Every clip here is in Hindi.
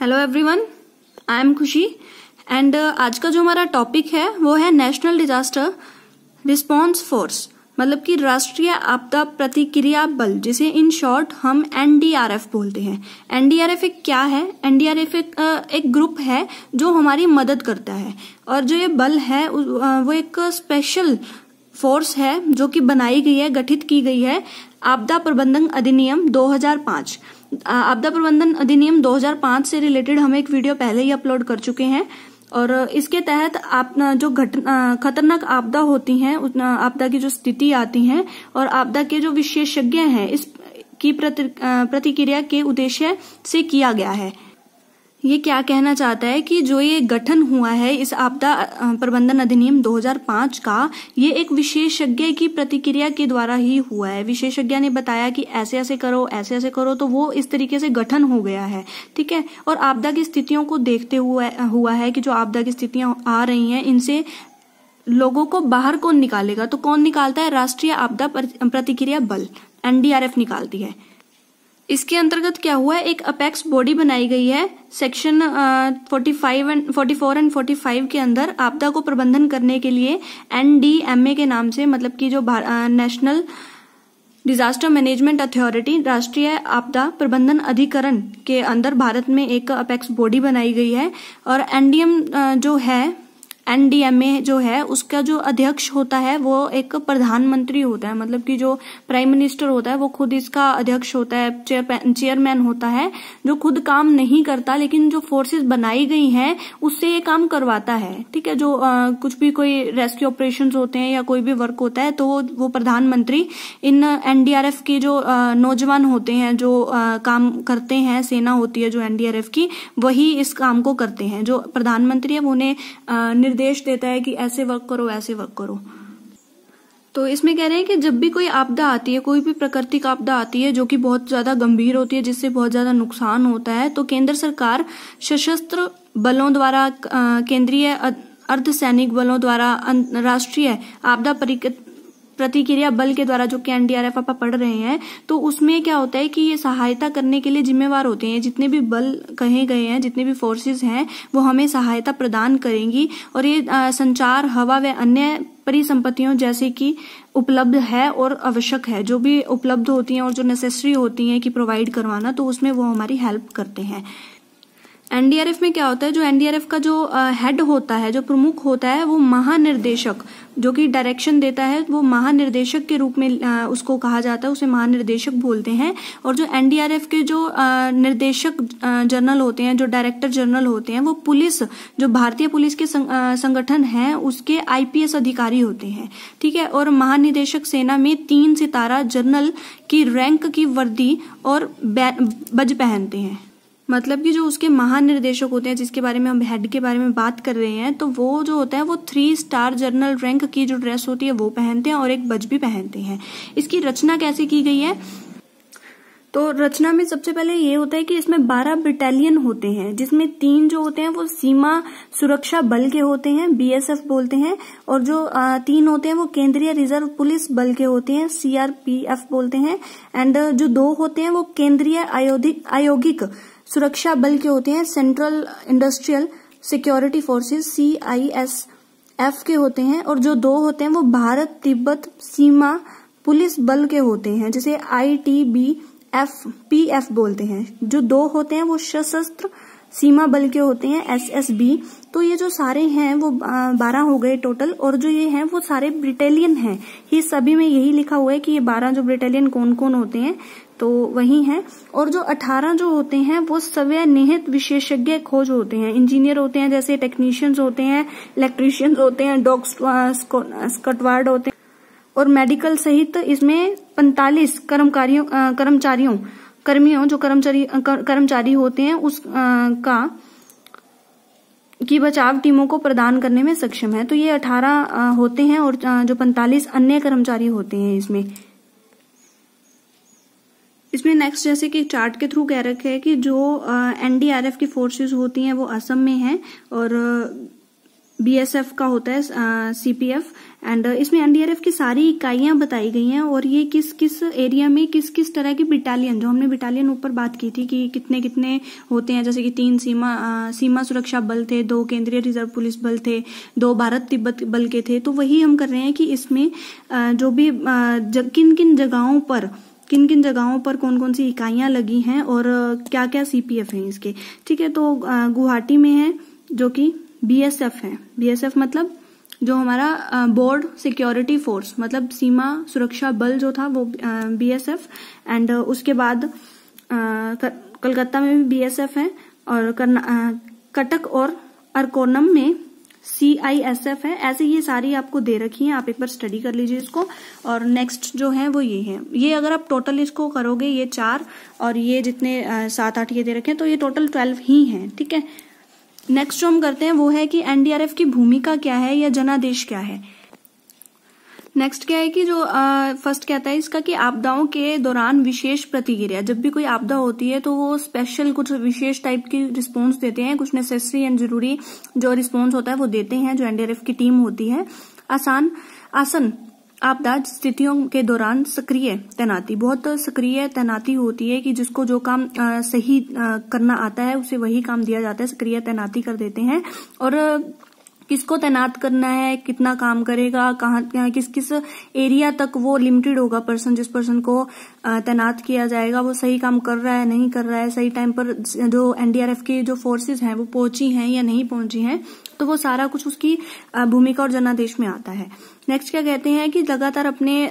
Hello everyone I am Khushi and आज का जो हमारा टॉपिक है वो है नेशनल डिजास्टर रिस्पांस फोर्स मतलब कि राष्ट्रीय आपदा प्रतिक्रिया बल जिसे इन शॉर्ट हम एनडीआरएफ बोलते हैं. एनडीआरएफ एक क्या है? एनडीआरएफ एक, एक ग्रुप है जो हमारी मदद करता है. और जो ये बल है वो एक स्पेशल फोर्स है जो कि बनाई गई है गठित की गई है आपदा प्रबंधन अधिनियम 2005 आपदा प्रबंधन अधिनियम 2005 से रिलेटेड हम एक वीडियो पहले ही अपलोड कर चुके हैं और इसके तहत आप जो घटना खतरनाक आपदा होती है आपदा की जो स्थिति आती है और आपदा के जो विशेषज्ञ हैं, इस, की प्रतिक्रिया के उद्देश्य से किया गया है। ये क्या कहना चाहता है कि जो ये गठन हुआ है इस आपदा प्रबंधन अधिनियम 2005 का, ये एक विशेषज्ञ की प्रतिक्रिया के द्वारा ही हुआ है। विशेषज्ञ ने बताया कि ऐसे ऐसे करो, ऐसे ऐसे करो तो वो इस तरीके से गठन हो गया है, ठीक है? और आपदा की स्थितियों को देखते हुए हुआ है कि जो आपदा की स्थितियाँ आ रही हैं, इनसे लोगों को बाहर कौन निकालेगा? तो कौन निकालता है? राष्ट्रीय आपदा प्रतिक्रिया बल, एनडीआरएफ निकालती है। इसके अंतर्गत क्या हुआ है? एक अपेक्स बॉडी बनाई गई है। Section forty five and forty four and forty five के अंदर आपदा को प्रबंधन करने के लिए एनडीएमए के नाम से मतलब कि जो नेशनल डिजास्टर मैनेजमेंट अथॉरिटी राष्ट्रीय आपदा प्रबंधन अधिकरण के अंदर भारत में एक अपेक्स बॉडी बनाई गई है। और एनडीएम जो है एनडीएमए जो है उसका जो अध्यक्ष होता है वो एक प्रधानमंत्री होता है। मतलब कि जो प्राइम मिनिस्टर होता है वो खुद इसका अध्यक्ष होता है चेयरमैन होता है जो खुद काम नहीं करता लेकिन जो फोर्सेस बनाई गई हैं उससे ये काम करवाता है। ठीक है जो आ, कुछ भी कोई रेस्क्यू ऑपरेशन होते हैं या कोई भी वर्क होता है तो वो प्रधानमंत्री इन एनडीआरएफ के जो आ, नौजवान होते हैं जो आ, काम करते हैं सेना होती है जो एनडीआरएफ की वही इस काम को करते हैं। जो प्रधानमंत्री है वो उन्हें देता है कि ऐसे वर्क करो, ऐसे वर्क करो। तो इसमें कह रहे हैं कि जब भी कोई आपदा आती है, कोई भी प्राकृतिक आपदा आती है, जो कि बहुत ज़्यादा गंभीर होती है, जिससे बहुत ज़्यादा नुकसान होता है तो केंद्र सरकार सशस्त्र बलों द्वारा केंद्रीय अर्धसैनिक बलों द्वारा राष्ट्रीय आपदा प्रतिक्रिया बल के द्वारा जो कि एनडीआरएफ आप पढ़ रहे हैं तो उसमें क्या होता है कि ये सहायता करने के लिए जिम्मेवार होते हैं। जितने भी बल कहे गए हैं जितने भी फोर्सेस हैं वो हमें सहायता प्रदान करेंगी। और ये आ, संचार हवा व अन्य परिसंपत्तियों जैसे कि उपलब्ध है और आवश्यक है। जो भी उपलब्ध होती हैं और जो नेसेसरी होती हैं कि प्रोवाइड करवाना तो उसमें वो हमारी हेल्प करते हैं। एनडीआरएफ में क्या होता है, जो एनडीआरएफ का जो हेड होता है, जो प्रमुख होता है, वो महानिर्देशक, जो कि डायरेक्शन देता है, वो महानिर्देशक के रूप में उसको कहा जाता है, उसे महानिर्देशक बोलते हैं। और जो एनडीआरएफ के जो निर्देशक जनरल होते हैं, जो डायरेक्टर जनरल होते हैं, वो पुलिस, जो भारतीय पुलिस के संगठन है, उसके आईपीएस अधिकारी होते हैं। ठीक है? और महानिदेशक सेना में तीन सितारा जनरल की रैंक की वर्दी और बज पहनते हैं। मतलब कि जो उसके महानिर्देशक होते हैं, जिसके बारे में हम हेड के बारे में बात कर रहे हैं तो वो जो होता है, वो थ्री स्टार जर्नल रैंक की जो ड्रेस होती है, वो पहनते हैं और एक बज भी पहनते हैं। इसकी रचना कैसे की गई है? तो रचना में सबसे पहले ये होता है कि इसमें बारह बटालियन होते हैं, जिसमें तीन जो होते हैं, वो सीमा सुरक्षा बल के होते हैं बीएसएफ बोलते हैं, और जो तीन होते हैं, वो केंद्रीय रिज़र्व पुलिस बल के होते हैं सीआरपीएफ बोलते हैं एंड जो दो होते हैं, वो केंद्रीय आयोगिक सुरक्षा बल के होते हैं central industrial security forces C I S F के होते हैं, और जो दो होते हैं वो भारत तिब्बत सीमा पुलिस बल के होते हैं, जिसे I T B F P F बोलते हैं। जो दो होते हैं वो सशस्त्र सीमा बल के होते हैं एस एस बी तो ये जो सारे हैं, वो बारह हो गए टोटल और जो ये हैं, वो सारे ब्रिटेलियन हैं। ये सभी में यही लिखा हुआ है कि ये बारह जो ब्रिटेलियन कौन कौन होते हैं तो वही है। और जो अठारह जो होते हैं, वो सवय निहित विशेषज्ञ खोज होते हैं। इंजीनियर होते हैं, जैसे टेक्नीशियंस होते हैं इलेक्ट्रीशियंस होते हैं डॉग स्कटवार्ड होते हैं, और मेडिकल सहित इसमें पैंतालीस कर्मकारियों कर्मचारियों। कर्मियों जो कर्मचारी कर्मचारी होते हैं उस आ, का की बचाव टीमों को प्रदान करने में सक्षम है। तो ये अठारह होते हैं और जो पैंतालीस अन्य कर्मचारी होते हैं इसमें। इसमें नेक्स्ट जैसे कि चार्ट के थ्रू कह रखे है कि जो एनडीआरएफ की फोर्सेस होती हैं वो असम में हैं और बीएसएफ का होता है सीपीएफ एंड इसमें एनडीआरएफ की सारी इकाइयाँ बताई गई हैं और ये किस किस एरिया में किस किस तरह की बिटालियन जो हमने बिटालियन ऊपर बात की थी कि कितने कितने होते हैं जैसे कि तीन सीमा आ, सीमा सुरक्षा बल थे दो केंद्रीय रिज़र्व पुलिस बल थे दो भारत तिब्बत बल के थे तो वही हम कर रहे हैं कि इसमें आ, जो भी किन किन जगहों पर किन किन जगहों पर कौन कौन सी इकाइयाँ लगी हैं और क्या क्या सीपीएफ हैं इसके। ठीक है तो गुवाहाटी में है जो कि बीएसएफ है। बीएसएफ मतलब जो हमारा बोर्ड सिक्योरिटी फोर्स मतलब सीमा सुरक्षा बल जो था वो बीएसएफ एंड उसके बाद कलकत्ता में भी बीएसएफ है और कटक और अरकोनम में सी आई एस एफ़ है। ऐसे ये सारी आपको दे रखी है। आप एक बार स्टडी कर लीजिए इसको। और नेक्स्ट जो है वो ये है। ये अगर आप टोटल इसको करोगे, ये चार और ये जितने सात आठ ये दे रखे हैं तो ये टोटल ट्वेल्व ही हैं। ठीक है? नेक्स्ट जो हम करते हैं वो है कि एनडीआरएफ की भूमिका क्या है या जनादेश क्या है? नेक्स्ट क्या है कि जो फ़र्स्ट कहता है इसका कि आपदाओं के दौरान विशेष प्रतिक्रिया। जब भी कोई आपदा होती है तो वो स्पेशल कुछ विशेष टाइप की रिस्पॉन्स देते हैं, कुछ नेसेसरी एंड ज़रूरी जो रिस्पॉन्स होता है वो देते हैं, जो एनडीआरएफ की टीम होती है। आसान, आसन। आपदा स्थितियों के दौरान सक्रिय तैनाती, बहुत सक्रिय तैनाती होती है कि जिसको जो काम सही करना आता है, उसे वही काम दिया जाता है, सक्रिय तैनाती कर देते हैं। और किसको तैनात करना है, कितना काम करेगा, कहाँ किस किस एरिया तक वो लिमिटेड होगा पर्सन जिस पर्सन को तैनात किया जाएगा, वो सही काम कर रहा है, नहीं कर रहा है, सही टाइम पर जो एनडीआरएफ की जो फोर्सेज हैं, वो पहुँची हैं या नहीं पहुँची हैं तो वो सारा कुछ उसकी भूमिका और जनादेश में आता है। नेक्स्ट क्या कहते हैं कि लगातार अपने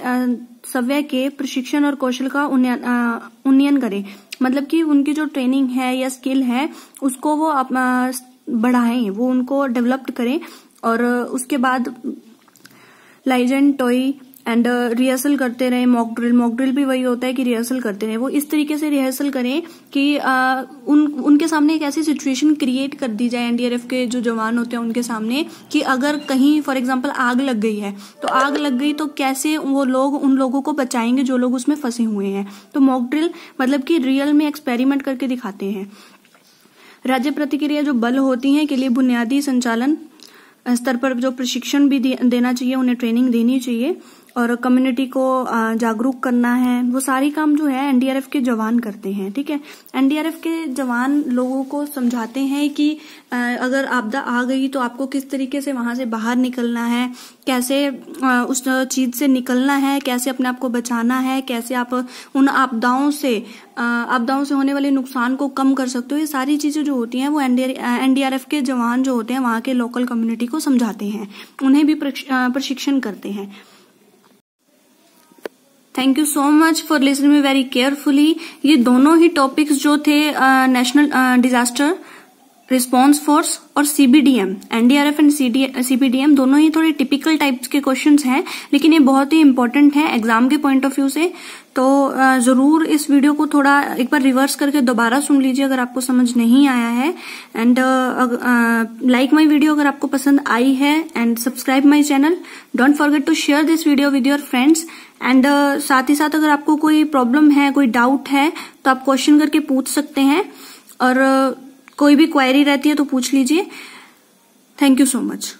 सव्य के प्रशिक्षण और कौशल का उन्नयन करें। मतलब कि उनकी जो ट्रेनिंग है या स्किल है, उसको वो बढ़ाएँ वो उनको डेवलप्ड करें और उसके बाद लाइजेंड टॉय एंड रिहर्सल करते रहे मॉक ड्रिल मॉक ड्रिल भी वही होता है कि रिहर्सल करते रहे। वो इस तरीके से रिहर्सल करें कि uh, उन उनके सामने एक ऐसी सिचुएशन क्रिएट कर दी जाए एनडीआरएफ के जो जवान होते हैं उनके सामने कि अगर कहीं फॉर एग्जांपल आग लग गई है तो आग लग गई तो कैसे वो लोग उन लोगों को बचाएँगे जो लोग उसमें फंसे हुए हैं? तो मॉक ड्रिल मतलब कि रियल में एक्सपेरिमेंट करके दिखाते हैं। राज्य प्रतिक्रिया जो बल होती है के लिए बुनियादी संचालन स्तर पर जो प्रशिक्षण भी देना चाहिए, उन्हें ट्रेनिंग देनी चाहिए। और कम्युनिटी को जागरूक करना है। वो सारी काम जो है एनडीआरएफ के जवान करते हैं, ठीक है? एनडीआरएफ के जवान लोगों को समझाते हैं कि अगर आपदा आ गई तो आपको किस तरीके से वहाँ से बाहर निकलना है, कैसे उस चीज़ से निकलना है, कैसे अपने आप को बचाना है, कैसे आप उन आपदाओं से आपदाओं से होने वाले नुकसान को कम कर सकते हो। ये सारी चीज़ें जो होती हैं वो एनडीआरएफ के जवान जो होते हैं वहाँ के लोकल कम्युनिटी को समझाते हैं। उन्हें भी प्रशिक्षण करते हैं। Thank you so much for listening me very carefully ये दोनों ही टॉपिक्स जो थे नेशनल डिजास्टर रिस्पॉन्स फोर्स और सीबीडीएम एनडीआरएफ एंड सीबीडीएम दोनों ही थोड़े टिपिकल टाइप्स के क्वेश्चंस हैं लेकिन ये बहुत ही इंपॉर्टेंट है एग्ज़ाम के पॉइंट ऑफ़ व्यू से। तो ज़रूर इस वीडियो को थोड़ा एक बार रिवर्स करके दोबारा सुन लीजिए अगर आपको समझ नहीं आया है। एंड लाइक माय वीडियो अगर आपको पसंद आई है and subscribe my channel don't forget to share this video with your friends and साथ ही साथ अगर आपको कोई प्रॉब्लम है कोई डाउट है तो आप क्वेश्चन करके पूछ सकते हैं। और uh, कोई भी क्वायरी रहती है तो पूछ लीजिए। Thank you so much